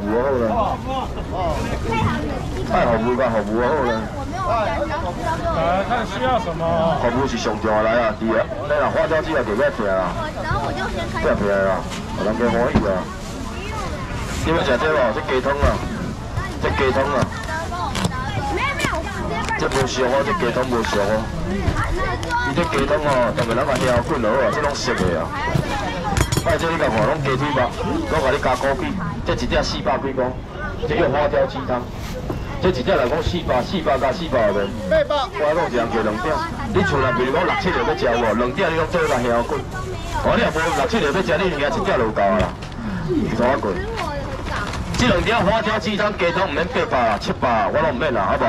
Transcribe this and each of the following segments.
服务好啦。爱服务甲服务好啦。来看需要什么？服务是上重要来啊，第二，你若花椒鸡啊，就要平啦，要平啦，人家欢喜啊。你要食这无？这鸡汤啊，这鸡汤啊。这无熟哦，这鸡汤无熟哦。伊这鸡汤哦，特别咱个虾滚落啊，这拢熟的啊。哎，这你甲看，拢鸡腿肉，我甲你加枸杞，这一只四百几公，这叫花雕鸡汤。这一只来讲四百，四百加四百个。八百。我讲一人叫两点，你厝内比如讲六七个要食无，两点你拢做甲虾滚。哦，你若无六七个要食，你虾一点就有够啊啦。怎啊贵？这两条花雕鸡汤鸡汤唔免八百啦，七百我拢唔免啦，好不？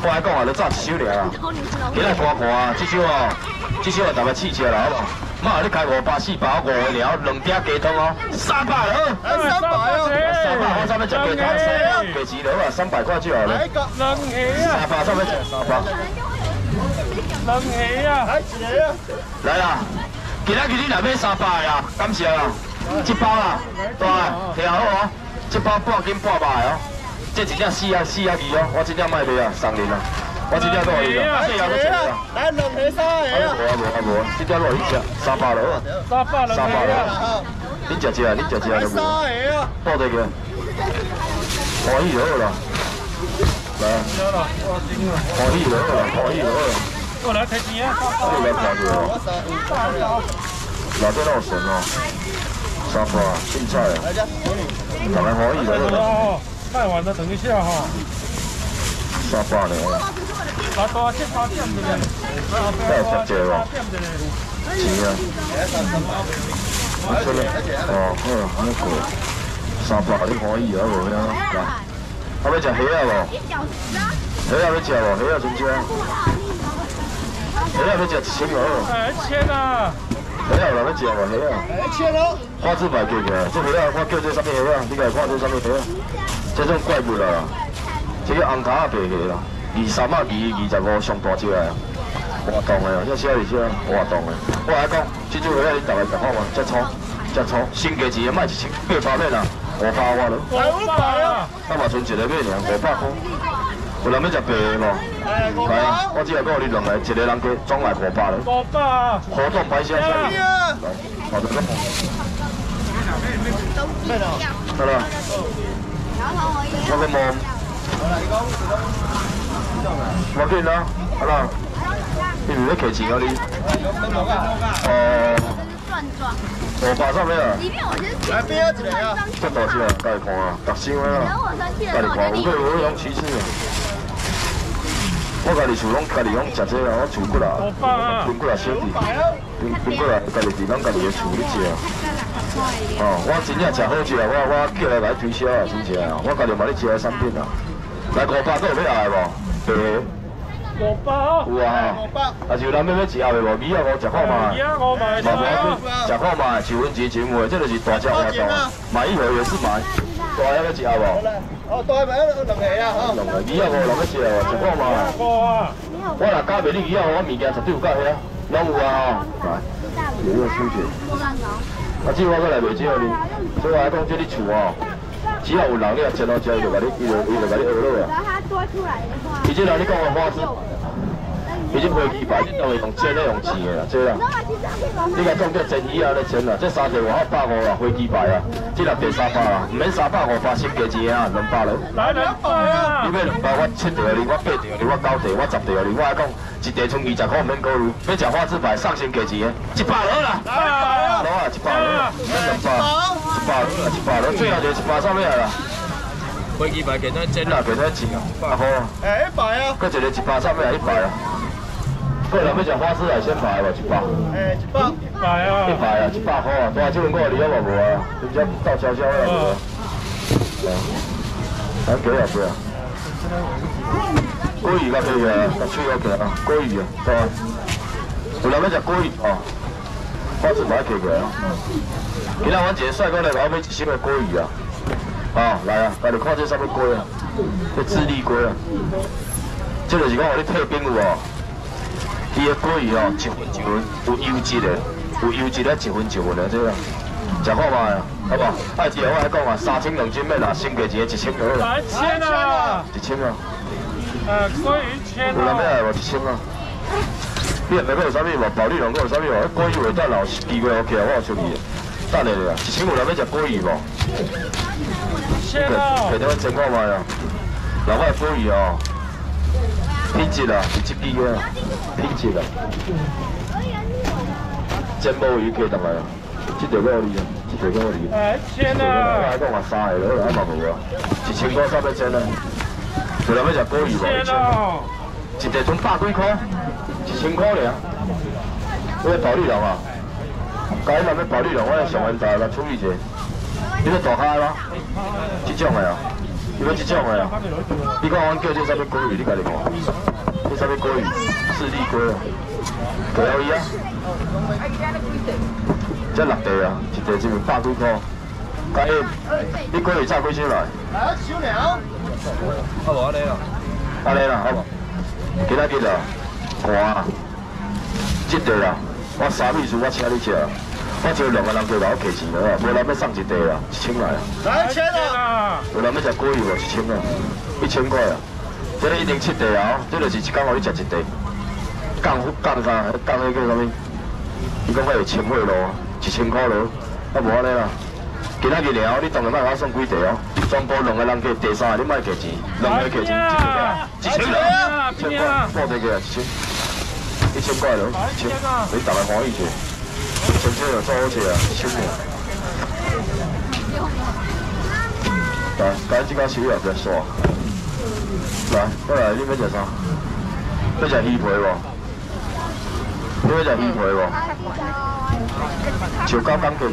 我来讲啊，你早一首尔啊，起来看看啊，这首啊，这首啊，大家试试啦，好不？妈，你开五百四百五个了，两点鸡汤哦，三百了，三百哦，三百我上面食鸡汤，鸡翅了啊，三百块就好了。冷气啊！三百上面食三百。啊！来啦，今仔日你来买三百啊，感谢啊，一包啊，对，听好哦，一包半斤半百哦，这一只四啊四啊二哦，我这只卖卖啊，送你啦。我这条多少钱啊？这条多少钱啊？来两盒三盒啊！无啊无啊无啊！这条多少钱？三百了啊！三百了，三百了。你啊？你食只啊？三盒啊！报这个。了啦。来。可以了啦，可以了啦。过来提钱啊！过来看住哦。哪边那神哦？三百青菜啊！大概可以了。卖完了，等一下哈。三？出嚟，哦，好，好过，三百你可以啊，无呀，来，后尾食虾啊无？虾要食无？虾要真正？虾要食一千无？哎，一千啊！虾有人要食无？虾啊？花枝白叫起来，这虾啊，我叫这啥物虾啊？你家看这啥物虾啊？这种怪物啦，这个红卡白虾啦。二三啊，二二十五上大只啊，活动的哦，这小二只活动的。我来讲，这种虾你大概食好嘛？只粗，只粗，新价钱卖一千八百面啊，五百我了。五百啊！啊嘛剩一个面尔，五百块。有人要食白的无？来啊！我只系讲你两个，一个人加总来五百了。五百。活动排先生。来，好的。好了。我个梦。我见啦，好啦，你唔要骑钱啊你？哦，五百三咩啊？来边啊一个啊？这大只啊，家己看啊，特新的啊，家己看，有个有种其次啊。我家己厝拢家己拢食这啊，我厝骨啊，炖骨啊小弟，炖炖骨啊，家己伫咱家己的厝里食啊。哦，我真正食好食啊，我我叫来来推销啊，真正啊，我家己嘛咧食的产品啊。来五百都有要爱无？白。五百哦。有啊。五百。啊，就咱要要食的无？米啊五食看嘛。米啊五买。买买，食看嘛，一分钱钱货，这就是大只活动。买一盒也是买。大要要食无？哦，大买两个啊，哈。两个米啊五两个食哦，食看嘛。我若加袂你米啊，我物件绝对有够遐，拢有啊。来。有没有收钱？啊，这我过来袂少你，所以我来讲这你厝哦。只要有人你啊，钱到交伊就把你，伊就伊就把你讹落啊。而且人你讲个花枝，已经飞机牌，你都会用钱咧用钱的啦，这啦。你甲讲叫真鱼啊咧钱啦，这三十外口百五啦，飞机牌啊，这六百三百啦，唔免三百五发新价钱啊，两百了。来两百啊！你要两百，我七条你，我八条你，我九条，我十条你，我来讲，一地剩二十块，唔免考虑。要食花枝牌上新价钱的，一百了啦。来啊！攞啊，一百了，免两百，一百了，一百了，最后就一百上面啦。飞机牌其他钱啦，其他钱啊，百块。哎，一百啊！搁一个一百上面啊，一百啊。个人要食花枝海鲜牌无？一百。哎，一百。一百啊！一百啊，一百块啊！大这轮我你有无无啊？你只到悄悄的无？啊，还几啊几啊？鲑鱼甲可以啊，甲脆好起啊，鲑鱼啊，对啊。有人要食鲑鱼哦，花枝牌起起来啊。今仔阮一个帅哥来我买一箱的鲑鱼啊。啊，来啊，家己看这啥物龟啊？这智利龟啊。这就是讲我咧退兵有哦。伊的鲑鱼哦，一分一分，有优质的，有优质的，一分一分的这个。食看卖啊，好不好？爱吃的我来讲啊，三千两斤咩啦，先价钱一千块啦，来签啊！一千啊，呃，鲑鱼签有人要啊！无？一千啊。你下面搁有啥物无？保利龙搁有啥物无？迄鲑鱼话等老机会 OK 啊，我有出去的。等下咧啊，一千有人要食鲑鱼无？签啊摕！点蒸看卖啊。老外鲑鱼哦，品质啊，是这支个啊，品质啊。煎鲍鱼可以当来啊，这条够你啊，这条够你。来签我啊！来讲话三个了，啊嘛无啊，一千块三百煎啊。有人要食鲑鱼无？签哦！一条准百几块，一千块尔。我保利龙啊，该那要保利龙，我来上元大来处理者。你要大虾吗？这种的啊，你要这种的啊？你看我叫这啥物鲑鱼，你家己看，这啥物鲑鱼？四粒龟啊，可以啊。这六地啊，一地只有百几块。嘉英，你龟鱼炸几箱来？来小鸟，好无安尼啦？安尼啦，好无？今仔日啊，寒啊，这地啊，我三秘书我请你吃啊，我招两个人过来我客钱了啊，无人要送一地啊，一千来啊，来签啊！有人要食鲑鱼无？一千啊，一千块啊，这个一定七地啊，这就是一天互你食一地，降降啥？降迄个啥物？伊讲我会千块咯，一千块咯，啊无安尼啦。今仔日了，你当然莫甲我送几地哦，全部两个人计，第三个你莫价钱，两个价钱一千块，一千块，报这个一千，一千块咯，一千，你大家欢喜者，一千块就做好势啊，一千块。来，赶紧甲收啊，别耍。来，过来，你要食啥？要食鱼皮无？你要食鱼皮无？石膏港过。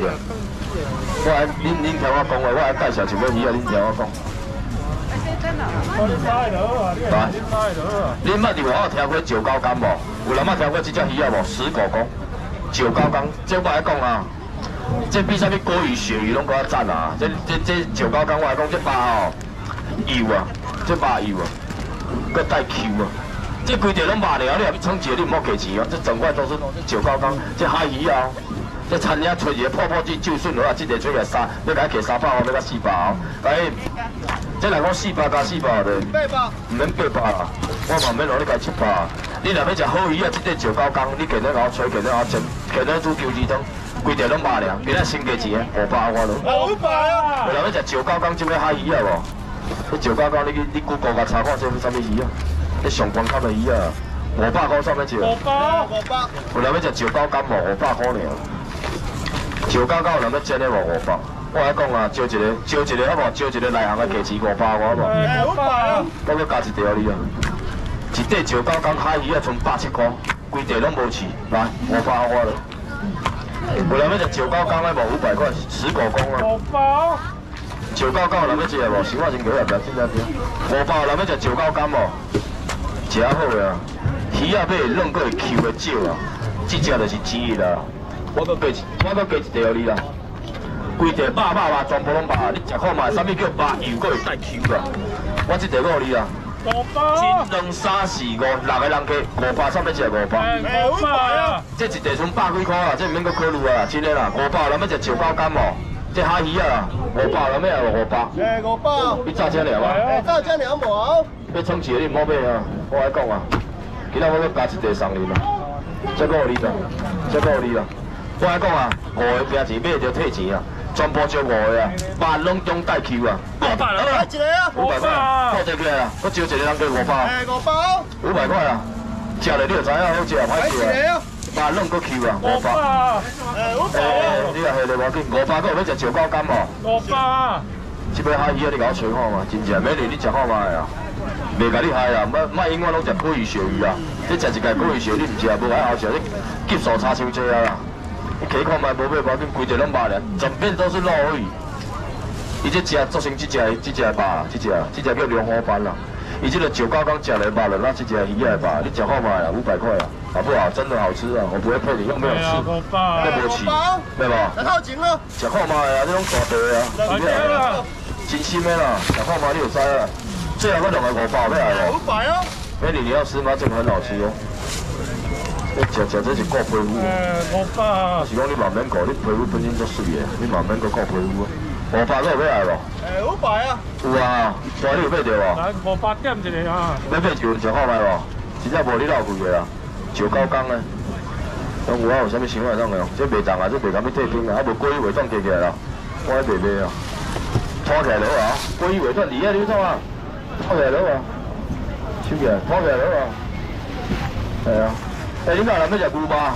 我爱恁恁听我讲。话，我爱介绍一尾鱼啊，恁听我讲。我你猜了啊！你来！恁捌伫外口听过石膏港无？有人捌听过这只鱼啊无？石狗公，石膏港，这我来讲啊，这比啥物国语、鳕鱼拢搁较赞啊！这这这石膏港我来讲，这肉哦，油啊，这肉油啊，搁带 Q 啊。这规条拢肉了，你若要创一个，你毋好价钱哦。这整块都是石膏港，这海鱼啊。这餐厅吹一个泡泡剂就顺了啊！这个吹个三，要甲伊摕三百哦，要甲四百哦。哎，这若讲四百加四百的。八百，唔免八百啦，我嘛免攞你加七百。你若要食好鱼啊，即块石膏缸，你今日甲我吹，今日我蒸，今日煮九字汤，规条拢肉了，今日先价钱五百我咯。五百啊，有人要食石膏缸，即个海鱼啊无？迄石膏缸你去你 Google 甲查看这是啥物鱼啊？迄上关卡的鱼啊，五百块算咩钱？五百五百，有人要食石膏缸无？五百块尔。石膏缸有人要蒸的无？五百。我来讲啊，招一个，招一个好无？招一个内行的价钱五百我好无？哎，我包啊！我要加一条你啊！一块石膏港海鱼啊，剩百七块，规地拢无饲，来五百我了。有人要食石膏港的无？五百块，十五公啊！五包石膏港有人要食的无？实话真贵啊，不要紧啊听。五百有人要食石膏港无？食好的啊！鱼啊买弄过会 Q 的少啊，这只就是钱的啦。我搁加一，我搁加一条你啦。规地肉肉肉全部拢肉，你食看嘛？啥物叫肉油，搁会带 Q 啊？我这条五你啦。我包一、两、三、四、五，六个人加五百，三要食五百。哎，五百啊！这一地剩百几块啊，这毋免搁考虑啊，真诶啦，五百人要食石膏干无？这海鱼啊，五百人要五百，哎，五百，你炸车了啊？哎，到这两毛，要创一个你毋好买啊，我来讲啊，今仔我搁加一地送你嘛，这个有你啦，这个有你啦，我来讲啊，五个价钱买就退钱啊，全部招五个啊，万拢中带 Q 啊，五百了。啊，来一个啊，五百块啊，报这起来啊，我招一个人给五百，哎，五百，五百块啊，食了你就知影好食啊，来歹食啊。一个啊，百拢搁球啊，我五百。五诶、百，你若下嚟我紧，五百个有要食石膏干无？我包即尾海鱼啊，你甲我吹看嘛，真正美女你食看卖啊，袂甲你害啊，莫莫永远拢食鲑鱼鳕鱼啊，你食一届鲑鱼鳕你毋食，无爱好食，你激素差伤济啊。啦。你起看卖无买包紧，规地拢肉咧，整片都是肉而已。伊这只做成这只这只肉，这只这只叫龙花斑啦。伊这个九高刚食的肉了，那这只鱼仔吧，你食看卖啊，五百块啊，好不好？真的好吃啊，我不会骗你，又没有哎呀，刺，我包又无刺，对吧？来套钱了，食看卖啊，这种大地啊，来真的啊，真心的啦，食看卖你就知啦。最后我两个五百要来五，百哦，美女你要吃吗？这个很好吃哦。你食食这是顾皮肤。诶，五百，是讲你慢慢顾，你皮肤本身足水的，你慢慢顾顾皮肤。五百个有要来无？诶，五百啊！有啊，大你有买着无？来五百点一个啊！要买就食看卖无？真正无你老贵个啦，上九工咧。讲有啊，有啥物想法当个？这袂当啊，这袂敢要退兵啊，啊无过于尾段加起来啦，我还袂买啊。拖起来了啊！过于尾段离啊，你怎啊？拖起来了啊！收起来，拖起来了啊！系啊。诶，你有人要食牛巴？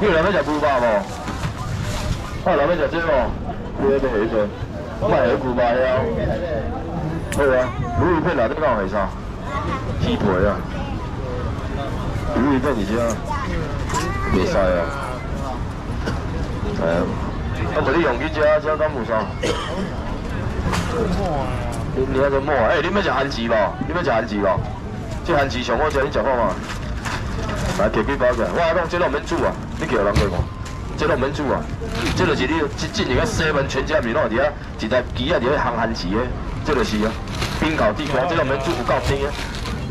你有人要食牛巴无？我有人要食这无？你要买下做？我买下牛巴了。好啊，鲈鱼片哪底讲会啥？鸡皮啊，鲈鱼片而且袂使啊。系啊，啊无你用去食，食敢有啥？你你还在摸啊？诶，你要食番薯无？你要食番薯无？这番薯上好食，你食看嘛？来，摕几包过来。我还讲这拢免煮啊，你叫人过看。这拢免煮啊，这就是你进进入个西门全家面拢伫遐一台机啊，伫遐烘番薯的，这就是啊。冰烤地瓜，这拢免煮有够甜的。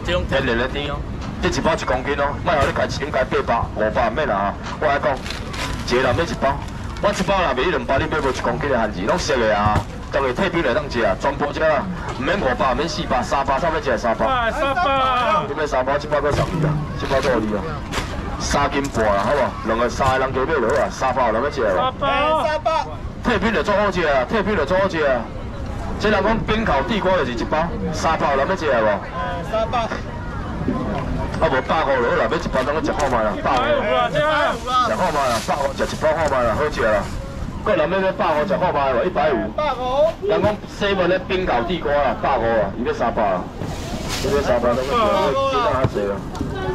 这种天然的甜哦，这一包一公斤哦，卖互你家钱家八百五百免啦我还讲，一个人买一包，我一包若卖两包，你买无一公斤的番薯，拢熟的啊。当个退冰来当食啊，全部食啊，唔免五百，唔免四百，三百差要食三百。哎，三百。你买三包，一包够十二啊，一包够你啊。三斤半啦，好无？两个三个人加买落啊，三百人要食三无？百。三百。退冰就做好食啊，退冰就做好食啊。即人讲冰烤地瓜就是一包，三百人要食无？诶，三百。啊无百五落啦，买一包当个食看卖啦，百五。啊。食看卖啦，百五食一包看卖啦，好食啦。个人要买百五食看卖无？一百五。百五。人讲西门咧冰岛地瓜啦，百五啊，伊要三百啊。伊要三百，当个食，鸡蛋较济啦。